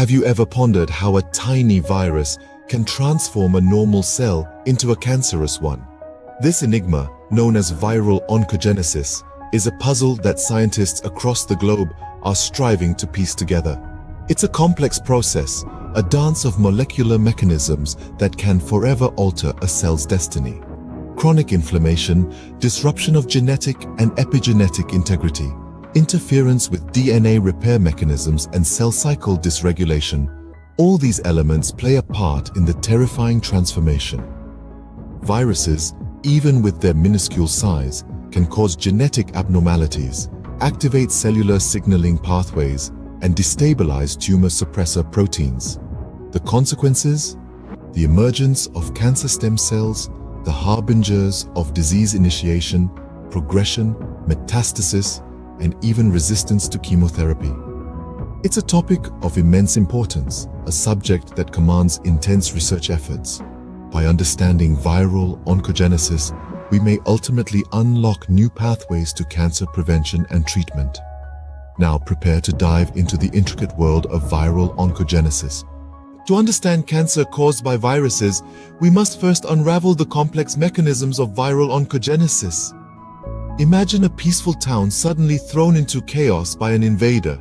Have you ever pondered how a tiny virus can transform a normal cell into a cancerous one? This enigma, known as viral oncogenesis, is a puzzle that scientists across the globe are striving to piece together. It's a complex process, a dance of molecular mechanisms that can forever alter a cell's destiny. Chronic inflammation, disruption of genetic and epigenetic integrity, interference with DNA repair mechanisms and cell cycle dysregulation, all these elements play a part in the terrifying transformation. Viruses, even with their minuscule size, can cause genetic abnormalities, activate cellular signaling pathways, and destabilize tumor suppressor proteins. The consequences? The emergence of cancer stem cells, the harbingers of disease initiation, progression, metastasis, and even resistance to chemotherapy. It's a topic of immense importance, a subject that commands intense research efforts. By understanding viral oncogenesis, we may ultimately unlock new pathways to cancer prevention and treatment. Now prepare to dive into the intricate world of viral oncogenesis. To understand cancer caused by viruses, we must first unravel the complex mechanisms of viral oncogenesis. Imagine a peaceful town suddenly thrown into chaos by an invader.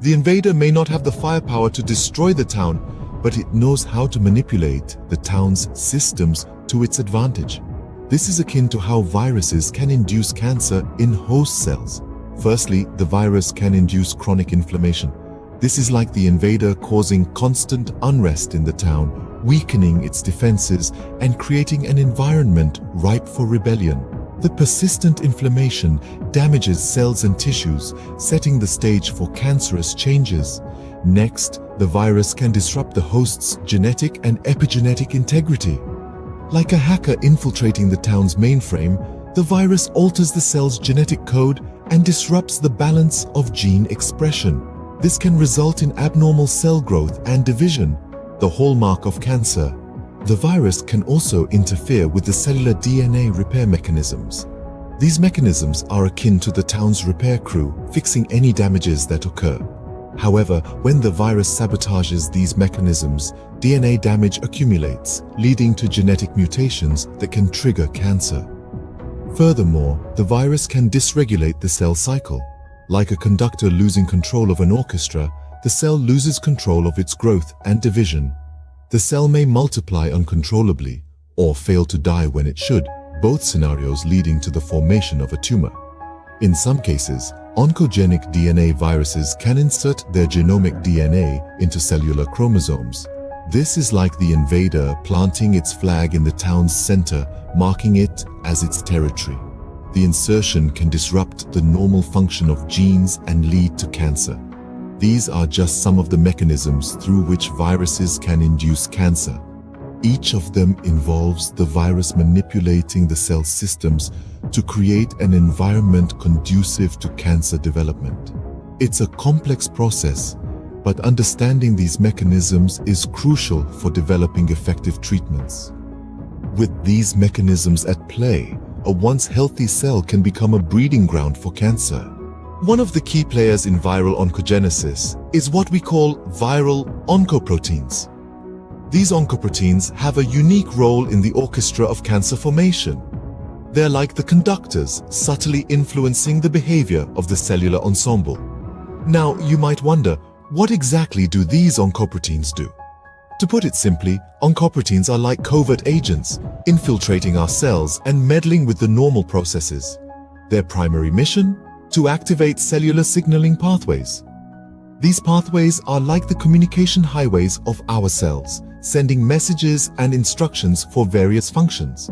The invader may not have the firepower to destroy the town, but it knows how to manipulate the town's systems to its advantage. This is akin to how viruses can induce cancer in host cells. Firstly, the virus can induce chronic inflammation. This is like the invader causing constant unrest in the town, weakening its defenses and creating an environment ripe for rebellion. The persistent inflammation damages cells and tissues, setting the stage for cancerous changes. Next, the virus can disrupt the host's genetic and epigenetic integrity. Like a hacker infiltrating the town's mainframe, the virus alters the cell's genetic code and disrupts the balance of gene expression. This can result in abnormal cell growth and division, the hallmark of cancer. The virus can also interfere with the cellular DNA repair mechanisms. These mechanisms are akin to the town's repair crew, fixing any damages that occur. However, when the virus sabotages these mechanisms, DNA damage accumulates, leading to genetic mutations that can trigger cancer. Furthermore, the virus can dysregulate the cell cycle. Like a conductor losing control of an orchestra, the cell loses control of its growth and division. The cell may multiply uncontrollably or fail to die when it should, both scenarios leading to the formation of a tumor. In some cases, oncogenic DNA viruses can insert their genomic DNA into cellular chromosomes. This is like the invader planting its flag in the town's center, marking it as its territory. The insertion can disrupt the normal function of genes and lead to cancer. These are just some of the mechanisms through which viruses can induce cancer. Each of them involves the virus manipulating the cell systems to create an environment conducive to cancer development. It's a complex process, but understanding these mechanisms is crucial for developing effective treatments. With these mechanisms at play, a once healthy cell can become a breeding ground for cancer. One of the key players in viral oncogenesis is what we call viral oncoproteins. These oncoproteins have a unique role in the orchestra of cancer formation. They're like the conductors, subtly influencing the behavior of the cellular ensemble. Now, you might wonder, what exactly do these oncoproteins do? To put it simply, oncoproteins are like covert agents, infiltrating our cells and meddling with the normal processes. Their primary mission? To activate cellular signaling pathways. These pathways are like the communication highways of our cells, sending messages and instructions for various functions.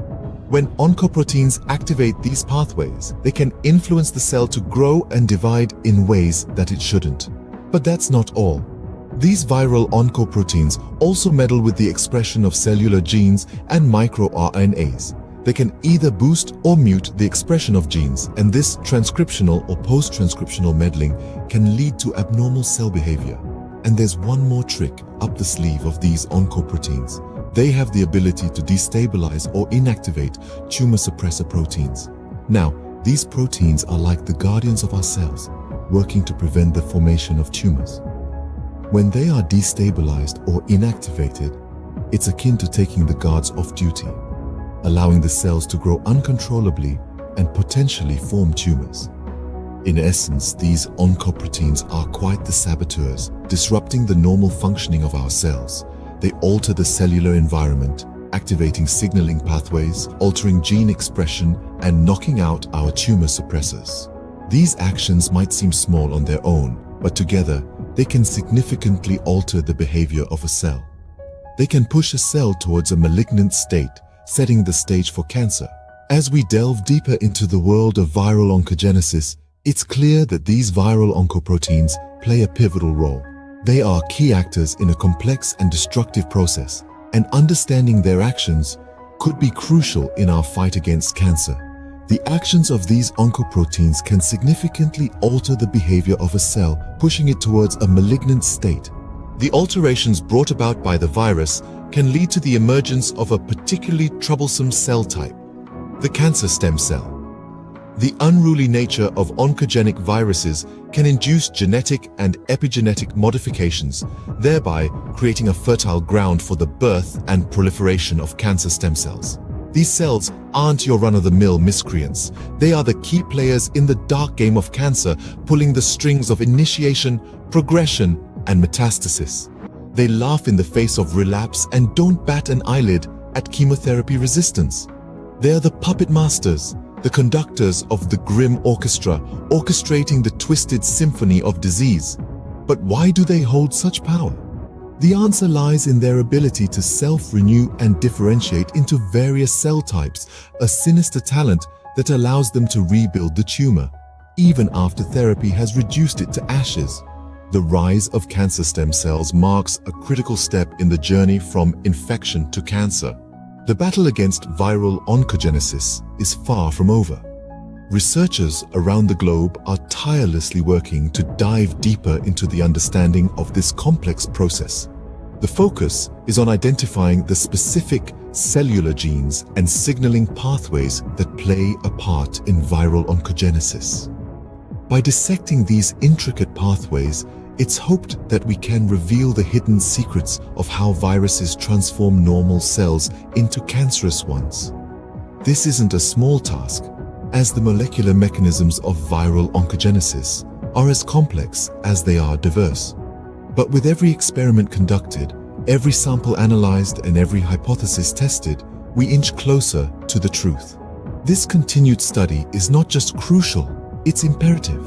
When oncoproteins activate these pathways, they can influence the cell to grow and divide in ways that it shouldn't. But that's not all. These viral oncoproteins also meddle with the expression of cellular genes and microRNAs. They can either boost or mute the expression of genes, and this transcriptional or post-transcriptional meddling can lead to abnormal cell behavior. And there's one more trick up the sleeve of these oncoproteins. They have the ability to destabilize or inactivate tumor suppressor proteins. Now, these proteins are like the guardians of our cells, working to prevent the formation of tumors. When they are destabilized or inactivated, it's akin to taking the guards off duty, allowing the cells to grow uncontrollably and potentially form tumors. In essence, these oncoproteins are quite the saboteurs, disrupting the normal functioning of our cells. They alter the cellular environment, activating signaling pathways, altering gene expression, and knocking out our tumor suppressors. These actions might seem small on their own, but together, they can significantly alter the behavior of a cell. They can push a cell towards a malignant state, setting the stage for cancer. As we delve deeper into the world of viral oncogenesis, it's clear that these viral oncoproteins play a pivotal role. They are key actors in a complex and destructive process, and understanding their actions could be crucial in our fight against cancer. The actions of these oncoproteins can significantly alter the behavior of a cell, pushing it towards a malignant state. The alterations brought about by the virus can lead to the emergence of a particularly troublesome cell type, the cancer stem cell. The unruly nature of oncogenic viruses can induce genetic and epigenetic modifications, thereby creating a fertile ground for the birth and proliferation of cancer stem cells. These cells aren't your run-of-the-mill miscreants. They are the key players in the dark game of cancer, pulling the strings of initiation, progression, and metastasis. They laugh in the face of relapse and don't bat an eyelid at chemotherapy resistance. They are the puppet masters, the conductors of the grim orchestra orchestrating the twisted symphony of disease. But why do they hold such power? The answer lies in their ability to self-renew and differentiate into various cell types, a sinister talent that allows them to rebuild the tumor, even after therapy has reduced it to ashes. The rise of cancer stem cells marks a critical step in the journey from infection to cancer. The battle against viral oncogenesis is far from over. Researchers around the globe are tirelessly working to dive deeper into the understanding of this complex process. The focus is on identifying the specific cellular genes and signaling pathways that play a part in viral oncogenesis. By dissecting these intricate pathways, it's hoped that we can reveal the hidden secrets of how viruses transform normal cells into cancerous ones. This isn't a small task, as the molecular mechanisms of viral oncogenesis are as complex as they are diverse. But with every experiment conducted, every sample analyzed and every hypothesis tested, we inch closer to the truth. This continued study is not just crucial, it's imperative.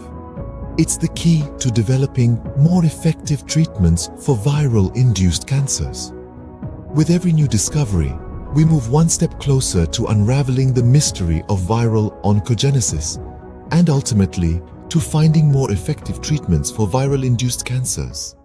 It's the key to developing more effective treatments for viral-induced cancers. With every new discovery, we move one step closer to unraveling the mystery of viral oncogenesis and ultimately to finding more effective treatments for viral-induced cancers.